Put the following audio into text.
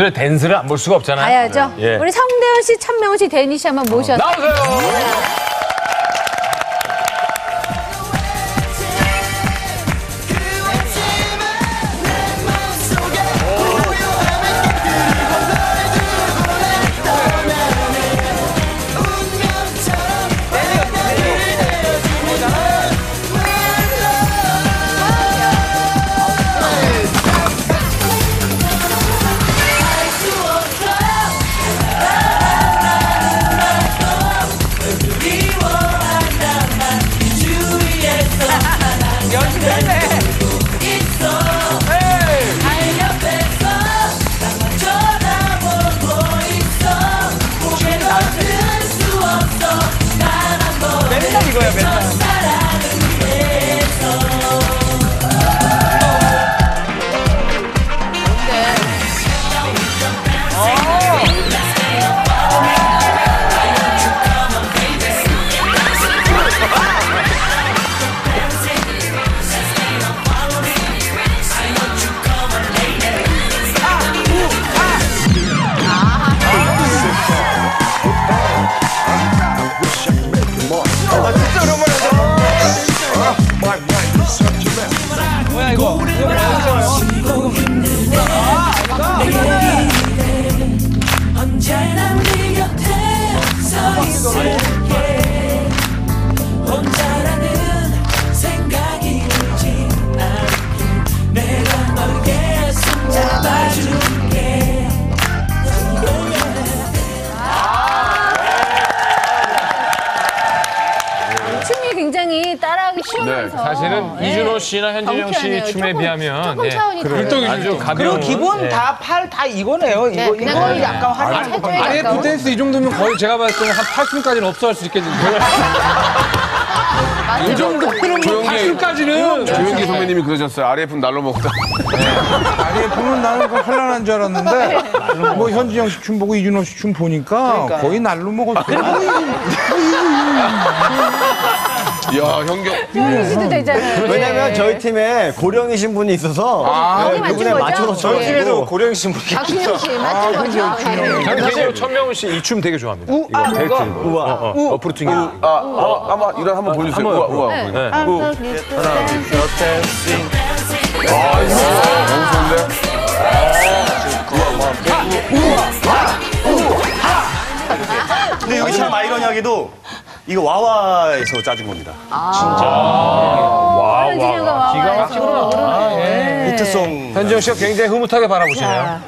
근데 댄스를 안 볼 수가 없잖아요. 봐야죠. 예. 우리 성대현 씨, 천명훈 씨, 데니 씨 한번 모셔. 나오세요. 맨날 뭐야 이거? 이거 뭐야? 네, 사실은 예. 이준호 씨나 현진영 씨 경쾌하네요. 춤에 조금, 비하면 조금 예, 차원이. 다르죠. 아주 가벼운 그리고 기본 예. 다팔 다 이거네요. 네, 이거 그냥 이거 거의 약간 화려한 거. 최초에 RF 가까운. 댄스 이 정도면 거의 제가 봤을 때는 한 8층까지는 없어 할수 있겠는데. 이 정도는 뭐 8층까지는. 조용기 선배님이 그러셨어요. RF 날로 먹다. RF는 나는 그 현란한 줄 알았는데 뭐 현진영 씨 춤 보고 이준호 씨 춤 보니까 거의 날로 먹었어 요. 야, 현경. 현진 씨도 되잖아요. 왜냐면 예. 저희 팀에 고령이신 분이 있어서 거기 네, 맞춘 그분에 거죠? 맞춰서 저희 예. 팀에도 고령이신 분이 박준영 씨 맞춘 거죠? 예. 저는 개인적으로 천명훈 씨 이 춤 되게 좋아합니다. 이거 아, 벨트 이거? 이거. 어, 어, 어프로 튕기는. 아, 아, 한번 이런 한번 보여주세요. 우와, 우와. 네. 네. I'm so used to dancing. 아, 이거 너무 좋은데? 근데 여기 참 아이러니하게도 이거 와와에서 짜준 겁니다. 진짜 와, 와. 기가 막히구나. 아, 예. 히트송. 현지영 씨가 굉장히 흐뭇하게 바라보시네요.